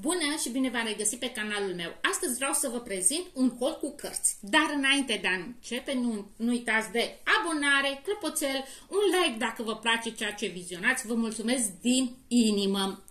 Bună și bine v-am regăsit pe canalul meu. Astăzi vreau să vă prezint un hol cu cărți. Dar înainte de a începe, nu, nu uitați de abonare, clopoțel, un like dacă vă place ceea ce vizionați. Vă mulțumesc din inimă.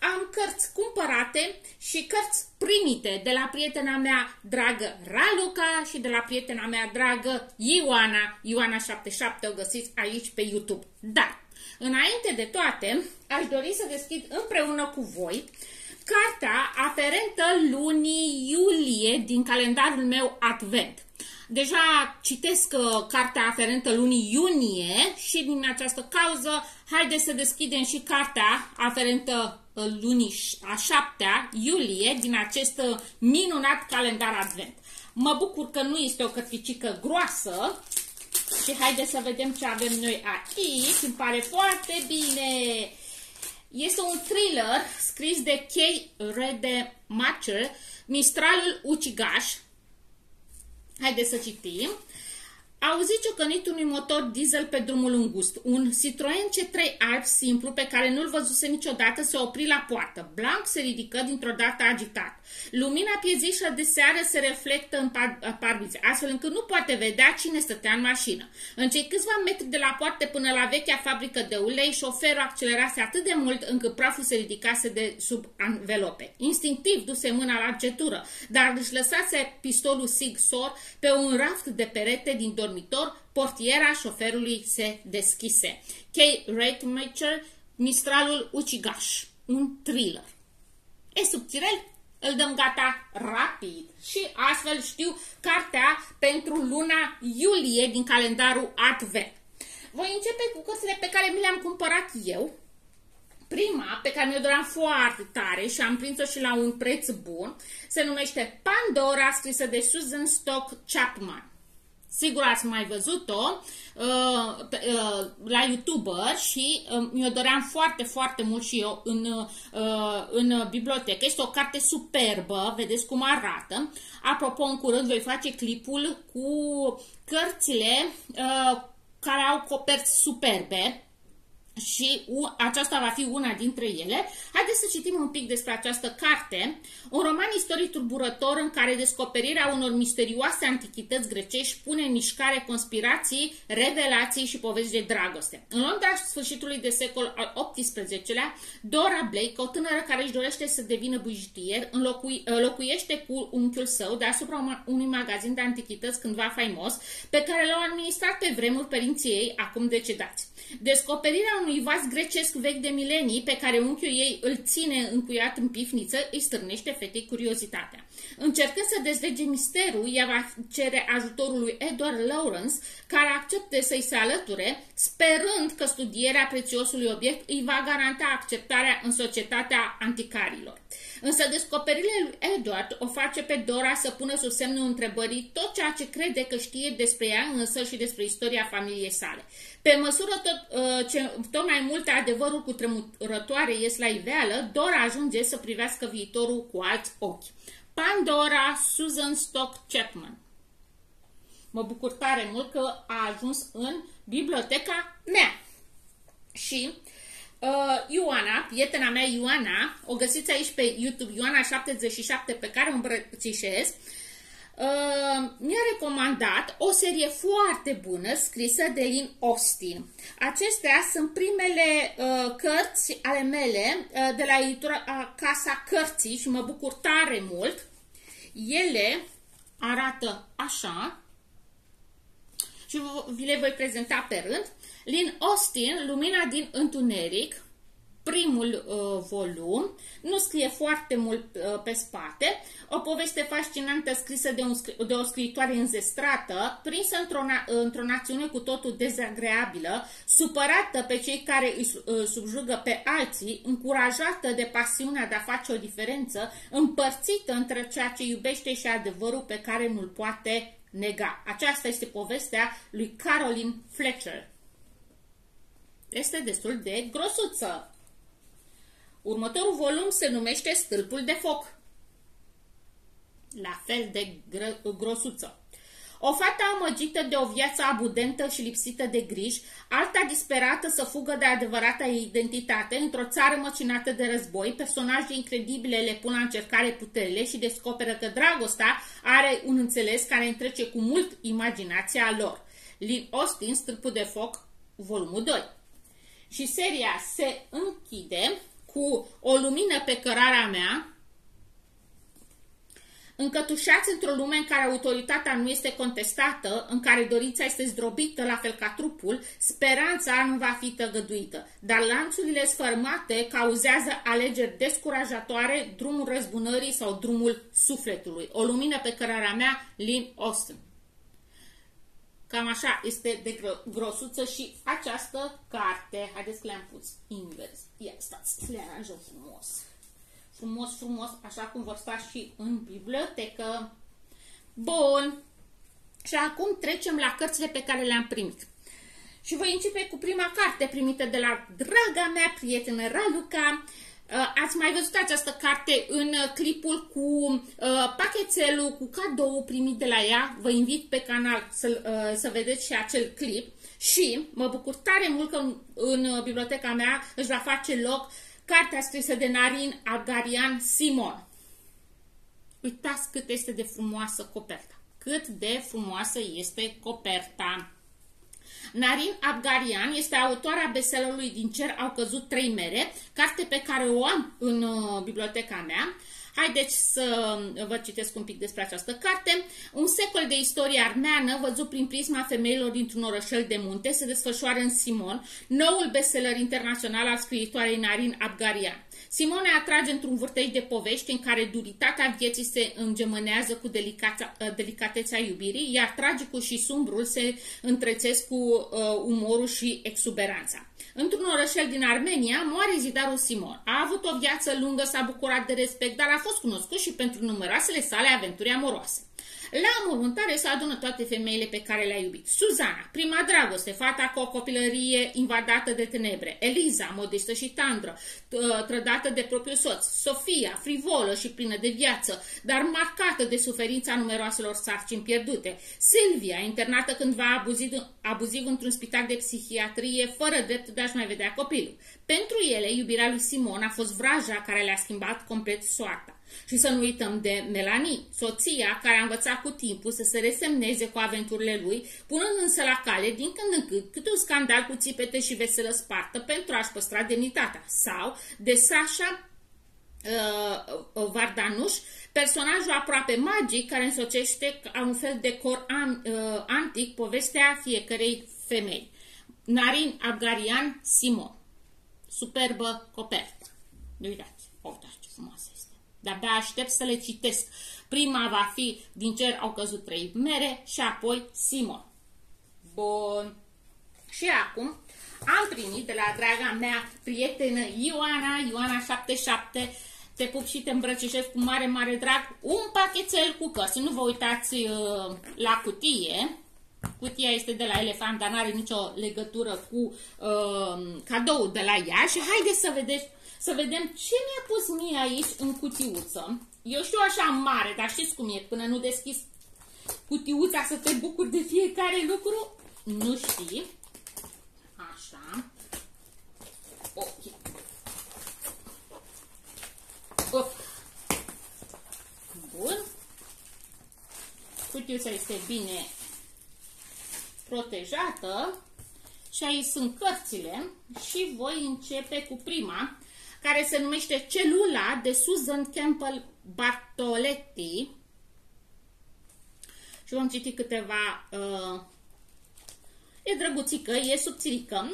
Am cărți cumpărate și cărți primite de la prietena mea dragă Raluca și de la prietena mea dragă Ioana. Ioana77 o găsiți aici pe YouTube. Dar, înainte de toate, aș dori să deschid împreună cu voi cartea aferentă lunii iulie din calendarul meu Advent. Deja citesc uh, cartea aferentă lunii iunie și din această cauză haideți să deschidem și cartea aferentă uh, lunii a șaptea iulie din acest uh, minunat calendar Advent. Mă bucur că nu este o cărticică groasă și haideți să vedem ce avem noi aici. Îmi pare foarte bine! Este un thriller scris de Kay Rede Matcher, Mistralul Ucigaș. Haideți să citim. Auzit ciocănit unui motor diesel pe drumul îngust. Un Citroen C3 alb simplu pe care nu-l văzuse niciodată se opri la poartă. Blanc se ridică dintr-o dată agitat. Lumina piezișă de seară se reflectă în parbrize, astfel încât nu poate vedea cine stătea în mașină. În cei câțiva metri de la poartă până la vechea fabrică de ulei, șoferul accelerase atât de mult încât praful se ridicase de sub anvelope. Instinctiv duse mâna la getură, dar își lăsase pistolul Sig Sor pe un raft de perete din dormitor dormitor, portiera șoferului se deschise. Kay Reitmacher, Mistralul Ucigaș, un thriller. E subțirel? Îl dăm gata rapid și astfel știu cartea pentru luna iulie din calendarul Advent. Voi începe cu cărțile pe care mi le-am cumpărat eu. Prima, pe care mi-o doream foarte tare și am prins-o și la un preț bun, se numește Pandora, scrisă de Susan Stock Chapman. Sigur ați mai văzut-o uh, uh, la YouTuber și uh, mi-o doream foarte, foarte mult și eu în, uh, în bibliotecă. Este o carte superbă, vedeți cum arată. Apropo, în curând voi face clipul cu cărțile uh, care au coperți superbe și aceasta va fi una dintre ele. Haideți să citim un pic despre această carte, un roman istoric turburător în care descoperirea unor misterioase antichități grecești pune în mișcare conspirații, revelații și povești de dragoste. În Londra sfârșitului de secol al XVIII-lea, Dora Blake, o tânără care își dorește să devină bujitier, înlocui, locuiește cu unchiul său deasupra unui magazin de antichități cândva faimos, pe care l-au administrat pe vremuri părinții ei, acum decedați. Descoperirea unui vas grecesc vechi de milenii pe care unchiul ei îl ține încuiat în pifniță îi stârnește fetei curiozitatea. Încercând să dezlege misterul, ea va cere ajutorul lui Edward Lawrence, care accepte să-i se alăture, sperând că studierea prețiosului obiect îi va garanta acceptarea în societatea anticarilor. Însă descoperirile lui Edward o face pe Dora să pună sub semnul întrebării tot ceea ce crede că știe despre ea însă și despre istoria familiei sale. Pe măsură tot, uh, ce tot mai multe adevăruri cu tremurătoare ies la iveală, Dora ajunge să privească viitorul cu alți ochi. Pandora Susan Stock Chapman Mă bucur tare mult că a ajuns în biblioteca mea. Și uh, Ioana, prietena mea Ioana, o găsiți aici pe YouTube, Ioana77, pe care o îmbrățișez, uh, Uh, mi-a recomandat o serie foarte bună scrisă de Lynn Austin. Acestea sunt primele uh, cărți ale mele uh, de la editura uh, Casa Cărții și mă bucur tare mult. Ele arată așa și vi le voi prezenta pe rând. Lynn Austin, Lumina din Întuneric, primul uh, volum, nu scrie foarte mult uh, pe spate, o poveste fascinantă scrisă de, un, de o scriitoare înzestrată, prinsă într-o, într-o națiune cu totul dezagreabilă, supărată pe cei care îi uh, subjugă pe alții, încurajată de pasiunea de a face o diferență, împărțită între ceea ce iubește și adevărul pe care nu-l poate nega. Aceasta este povestea lui Caroline Fletcher. Este destul de grosuță. Următorul volum se numește Stâlpul de foc. La fel de grosuță. O fată amăgită de o viață abudentă și lipsită de griji, alta disperată să fugă de adevărata ei identitate, într-o țară măcinată de război, personaje incredibile le pun la încercare puterile și descoperă că dragostea are un înțeles care întrece cu mult imaginația lor. Lynn Austin, Stâlpul de Foc, volumul 2. Și seria se închide cu O lumină pe cărarea mea, Încătușați într-o lume în care autoritatea nu este contestată, în care dorința este zdrobită la fel ca trupul, speranța nu va fi tăgăduită. Dar lanțurile sfărmate cauzează alegeri descurajatoare, drumul răzbunării sau drumul sufletului. O lumină pe cărarea mea, Lynn Austin. Cam așa este de grosuță și această carte. Haideți că le-am pus invers. Ia, stați, le aranjăm frumos frumos, frumos, așa cum vor sta și în bibliotecă. Bun. Și acum trecem la cărțile pe care le-am primit. Și voi începe cu prima carte primită de la draga mea prietenă Raluca. Uh, ați mai văzut această carte în clipul cu uh, pachetelul, cu cadou primit de la ea. Vă invit pe canal să, uh, să vedeți și acel clip. Și mă bucur tare mult că în, în biblioteca mea își va face loc Cartea scrisă de Narin Abgarian Simon. Uitați cât este de frumoasă coperta. Cât de frumoasă este coperta. Narin Abgarian este autoarea bestsellerului Din cer au căzut trei mere, carte pe care o am în uh, biblioteca mea Haideți să vă citesc un pic despre această carte. Un secol de istorie armeană, văzut prin prisma femeilor dintr-un orășel de munte, se desfășoară în Simon, noul bestseller internațional al scriitoarei Narin Abgarian. Simone atrage într-un vârtej de povești în care duritatea vieții se îngemânează cu delicatețea iubirii, iar tragicul și sumbrul se întrețesc cu uh, umorul și exuberanța. Într-un orășel din Armenia moare zidarul Simon. A avut o viață lungă, s-a bucurat de respect, dar a fost cunoscut și pentru numeroasele sale aventuri amoroase. La mormântare se adună toate femeile pe care le-a iubit. Suzana, prima dragoste, fata cu o copilărie invadată de tenebre. Eliza, modestă și tandră, trădată de propriul soț. Sofia, frivolă și plină de viață, dar marcată de suferința numeroaselor sarcini pierdute. Silvia, internată cândva abuziv, abuziv într-un spital de psihiatrie, fără drept de a-și mai vedea copilul. Pentru ele, iubirea lui Simon a fost vraja care le-a schimbat complet soarta. Și să nu uităm de Melanie, soția care a învățat cu timpul să se resemneze cu aventurile lui, punând însă la cale din când în când câte un scandal cu țipete și veselă spartă pentru a-și păstra demnitatea. Sau de Sasha uh, uh, Vardanuș, personajul aproape magic care însocește ca un fel de cor an, uh, antic povestea fiecărei femei. Narin Abgarian Simon. Superbă copertă. Uitați, uitați ce frumoasă de-abia aștept să le citesc. Prima va fi Din cer au căzut trei mere și apoi Simon. Bun. Și acum am primit de la draga mea prietenă Ioana, Ioana77, te pup și te îmbrăcișez cu mare, mare drag, un pachetel cu cărți. Nu vă uitați uh, la cutie, cutia este de la Elefant, dar nu are nicio legătură cu uh, cadou de la ea și haideți să vedeți să vedem ce mi-a pus mie aici în cutiuță. Eu știu așa mare, dar știți cum e, până nu deschis cutiuța să te bucuri de fiecare lucru, nu știi. Așa. Ok. Of. Bun. Cutiuța este bine protejată și aici sunt cărțile și voi începe cu prima care se numește Celula de Susan Campbell Bartoletti. Și vom citi câteva... Uh, e drăguțică, e subțirică.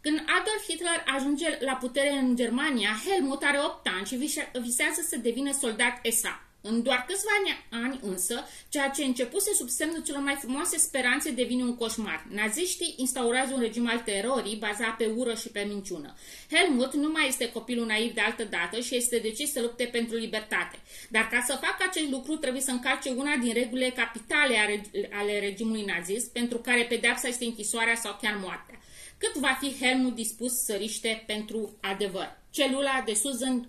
Când Adolf Hitler ajunge la putere în Germania, Helmut are 8 ani și visează să devină soldat SA. În doar câțiva ani însă, ceea ce începuse sub semnul celor mai frumoase speranțe devine un coșmar. Naziștii instaurează un regim al terorii bazat pe ură și pe minciună. Helmut nu mai este copilul naiv de altă dată și este decis să lupte pentru libertate. Dar ca să facă acest lucru trebuie să încalce una din regulile capitale ale regimului nazist, pentru care pedeapsa este închisoarea sau chiar moartea. Cât va fi Helmut dispus să riște pentru adevăr? Celula de Susan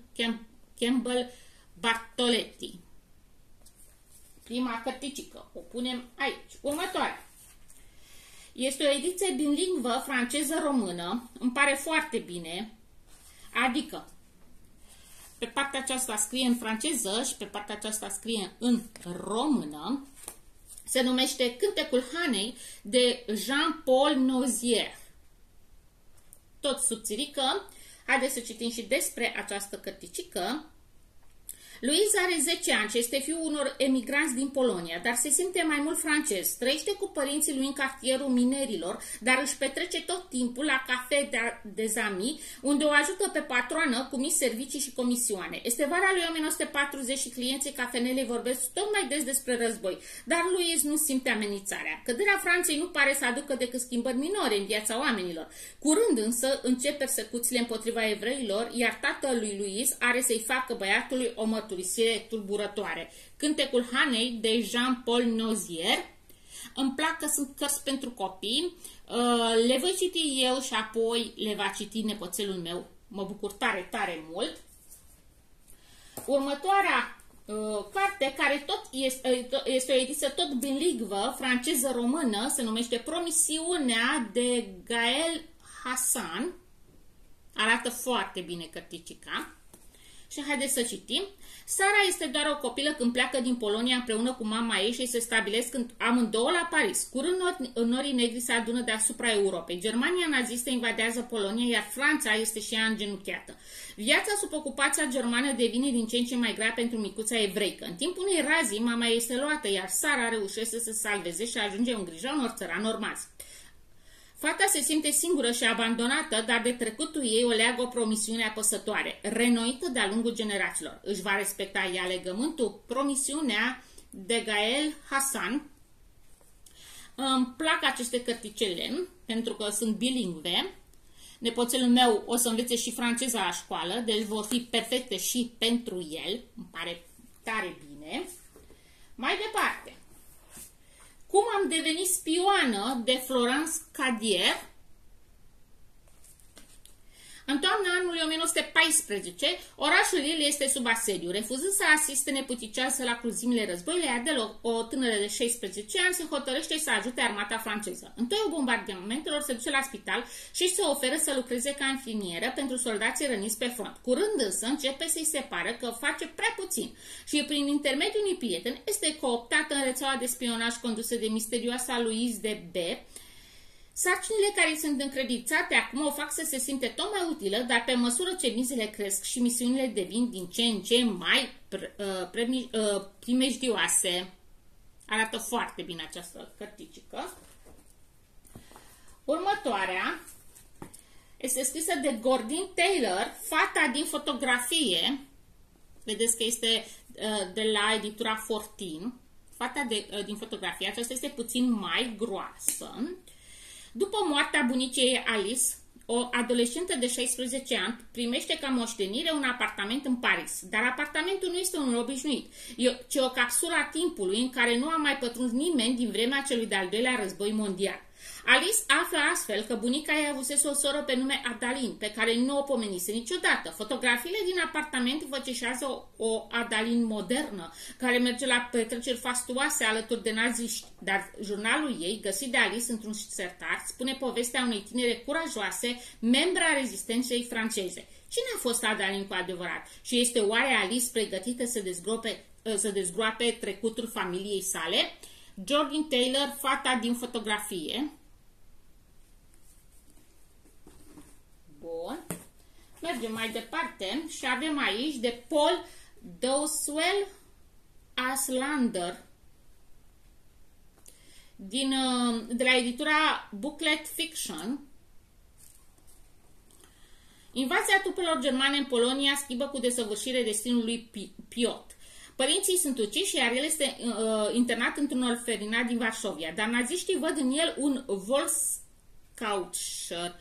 Campbell Bartoletti Prima cărticică. O punem aici. Următoarea. Este o ediție bilingvă franceză-română. Îmi pare foarte bine. Adică, pe partea aceasta scrie în franceză și pe partea aceasta scrie în română. Se numește Cântecul Hanei de Jean-Paul Nozier. Tot subțirică. Haideți să citim și despre această cărticică. Luiza are 10 ani și este fiul unor emigranți din Polonia, dar se simte mai mult francez. Trăiește cu părinții lui în cartierul minerilor, dar își petrece tot timpul la cafe de, de zami, unde o ajută pe patroană cu mici servicii și comisioane. Este vara lui 1940 și clienții cafenelei vorbesc tot mai des despre război, dar Luiz nu simte amenințarea. Căderea Franței nu pare să aducă decât schimbări minore în viața oamenilor. Curând însă încep persecuțiile împotriva evreilor, iar tatălui Luiz are să-i facă băiatului o mătură mărturisire tulburătoare. Cântecul Hanei de Jean-Paul Nozier. Îmi plac că sunt cărți pentru copii. Uh, le voi citi eu și apoi le va citi nepoțelul meu. Mă bucur tare, tare mult. Următoarea uh, carte, care tot este, uh, este o ediție tot bilingvă, franceză-română, se numește Promisiunea de Gael Hassan. Arată foarte bine cărticica. Și haideți să citim. Sara este doar o copilă când pleacă din Polonia împreună cu mama ei și se stabilesc amândouă la Paris. Curând norii negri se adună deasupra Europei. Germania nazistă invadează Polonia, iar Franța este și ea îngenuchiată. Viața sub ocupația germană devine din ce în ce mai grea pentru micuța evreică. În timpul unei razii, mama este luată, iar Sara reușește să se salveze și ajunge în grija unor țărani normați. Fata se simte singură și abandonată, dar de trecutul ei o leagă o promisiune apăsătoare, renoită de-a lungul generațiilor. Își va respecta ea legământul, promisiunea de Gael Hassan. Îmi plac aceste cărticele, pentru că sunt bilingve. Nepoțelul meu o să învețe și franceza la școală, deci vor fi perfecte și pentru el. Îmi pare tare bine. Mai departe. Cum am devenit spioană de Florence Cadier, în toamna anului 1914, orașul Lille este sub asediu. Refuzând să asiste neputicioasă la cruzimile războiului, Adele, o tânără de 16 ani, se hotărăște să ajute armata franceză. În toiul bombardamentelor se duce la spital și se oferă să lucreze ca infirmieră pentru soldații răniți pe front. Curând însă începe să-i separă că face prea puțin și prin intermediul unui prieten este cooptată în rețeaua de spionaj condusă de misterioasa Louise de B, Sarcinile care îi sunt încredințate acum o fac să se simte tot mai utilă, dar pe măsură ce mizele cresc și misiunile devin din ce în ce mai uh, uh, primejdioase. Arată foarte bine această cărticică. Următoarea este scrisă de Gordon Taylor, Fata din fotografie. Vedeți că este uh, de la editura Fortin. Fata de, din fotografie. Aceasta este puțin mai groasă. După moartea bunicei Alice, o adolescentă de 16 ani primește ca moștenire un apartament în Paris, dar apartamentul nu este un obișnuit, ci o capsulă a timpului în care nu a mai pătruns nimeni din vremea celui de-al doilea război mondial. Alice află astfel că bunica ei avusese o soră pe nume Adalin, pe care nu o pomenise niciodată. Fotografiile din apartament văceșează o, o Adalin modernă, care merge la petreceri fastuoase alături de naziști, dar jurnalul ei, găsit de Alice într-un sertar, spune povestea unei tinere curajoase, membra a rezistenței franceze. Cine a fost Adalin cu adevărat? Și este oare Alice pregătită să dezgroape, să dezgroape trecutul familiei sale? Jordan Taylor, fata din fotografie, Bun. Mergem mai departe și avem aici de Paul Doswell Aslander din, uh, de la editura Booklet Fiction. Invazia trupelor germane în Polonia schimbă cu desăvârșire destinul lui Piot. Părinții sunt uciși, iar el este uh, internat într-un orfelinat din Varsovia, dar naziștii văd în el un Volkscoucher,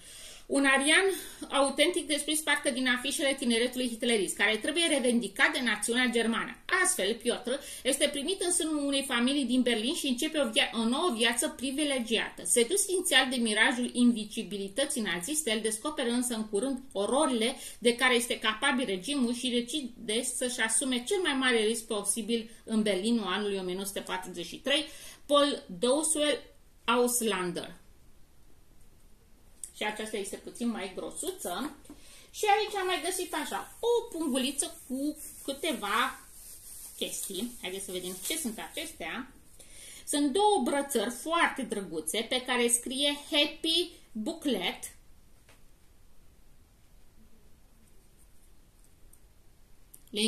un arian autentic desprins parcă din afișele tineretului hitlerist, care trebuie revendicat de națiunea germană. Astfel, Piotr este primit în sânul unei familii din Berlin și începe o, via- o nouă viață privilegiată. Sedus inițial de mirajul invicibilității naziste, el descoperă însă în curând ororile de care este capabil regimul și decide să-și asume cel mai mare risc posibil în Berlinul anului 1943, Paul Doswell Auslander. Și aceasta este puțin mai grosuță. Și aici am mai găsit așa o punguliță cu câteva chestii. Haideți să vedem ce sunt acestea. Sunt două brățări foarte drăguțe pe care scrie Happy Booklet. Le,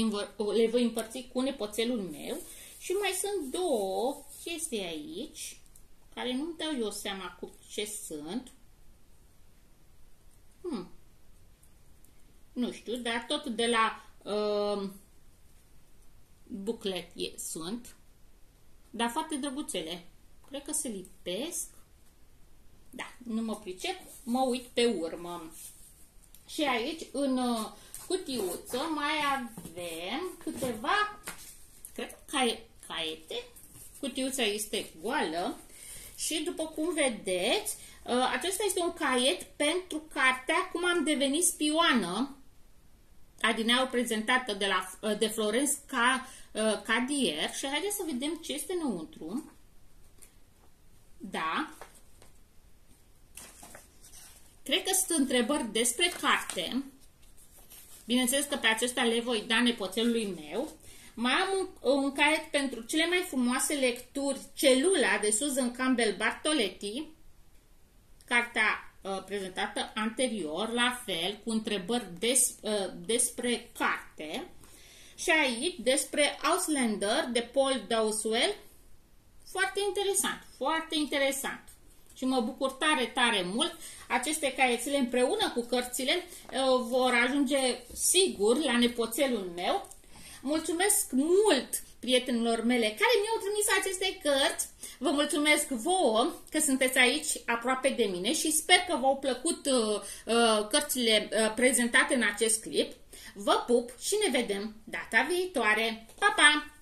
le voi împărți cu nepoțelul meu și mai sunt două chestii aici care nu-mi dau eu seama cu ce sunt. Hmm. Nu știu, dar tot de la uh, buclet e, sunt, dar foarte drăguțele. Cred că se lipesc. Da, nu mă pricep, mă uit pe urmă. Și aici, în uh, cutiuță, mai avem câteva, cred că caiete. Cutiuța este goală și după cum vedeți, uh, acesta este un caiet pentru cartea Cum am devenit spioană, adineau prezentată de, la, uh, de Florence ca, uh, Cadier și haideți să vedem ce este înăuntru. Da. Cred că sunt întrebări despre carte. Bineînțeles că pe acestea le voi da nepoțelului meu. Mai am un, un caiet pentru cele mai frumoase lecturi, Celula de Susan Campbell Bartoletti, cartea uh, prezentată anterior, la fel, cu întrebări des, uh, despre carte. Și aici despre Auslander de Paul Dowswell. Foarte interesant, foarte interesant. Și mă bucur tare, tare mult. Aceste caiețele împreună cu cărțile uh, vor ajunge sigur la nepoțelul meu Mulțumesc mult prietenilor mele care mi-au trimis aceste cărți. Vă mulțumesc vouă că sunteți aici aproape de mine și sper că v-au plăcut uh, uh, cărțile uh, prezentate în acest clip. Vă pup și ne vedem data viitoare. Pa, pa!